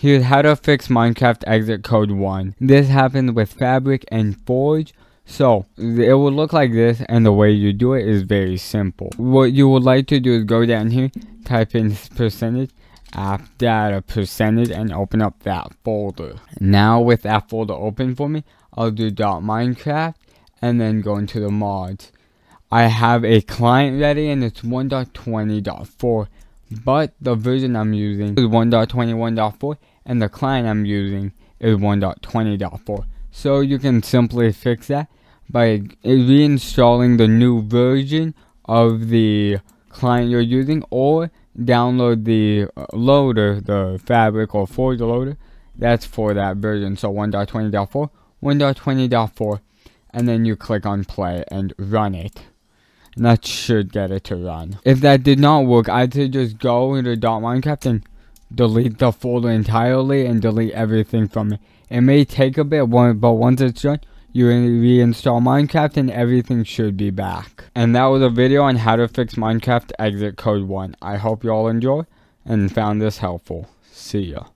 Here's how to fix Minecraft exit code 1. This happens with Fabric and Forge. So, it will look like this and the way you do it is very simple. What you would like to do is go down here, type in percentage, app data percentage and open up that folder. Now with that folder open for me, I'll do .minecraft and then go into the mods. I have a client ready and it's 1.20.4 but the version I'm using is 1.21.4 and the client I'm using is 1.20.4 so you can simply fix that by reinstalling the new version of the client you're using or download the uh, loader, the Fabric or Forge loader. That's for that version. So 1.20.4, 1.20.4, and then you click on play and run it. And that should get it to run. If that did not work, I'd say just go into dot .minecraft and delete the folder entirely and delete everything from it. It may take a bit, but once it's done, you reinstall Minecraft and everything should be back. And that was a video on how to fix Minecraft exit code 1. I hope you all enjoy and found this helpful. See ya.